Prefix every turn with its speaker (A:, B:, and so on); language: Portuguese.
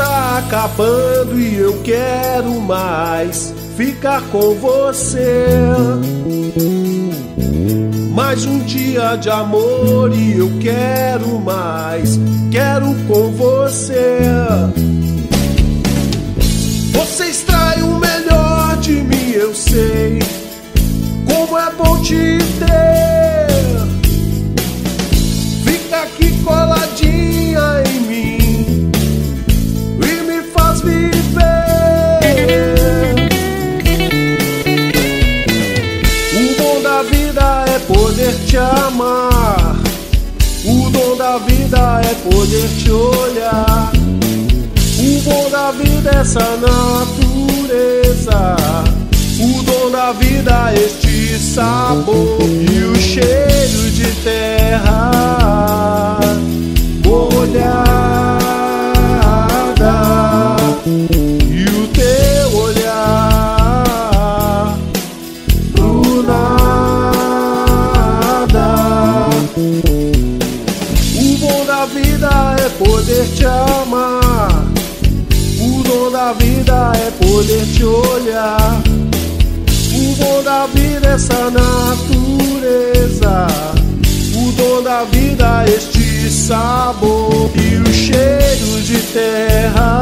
A: acabando e eu quero mais ficar com você. Mais um dia de amor e eu quero mais, quero com você. Você extrai o melhor de mim, eu sei. Como é bom te ter. Fica aqui coladinha viver. O bom da vida é poder te amar. O dom da vida é poder te olhar. O bom da vida é essa natureza. O dom da vida é este sabor e o cheiro nada. O bom da vida é poder te amar. O dom da vida é poder te olhar. O bom da vida é essa natureza. O dom da vida é este sabor e o cheiro de terra.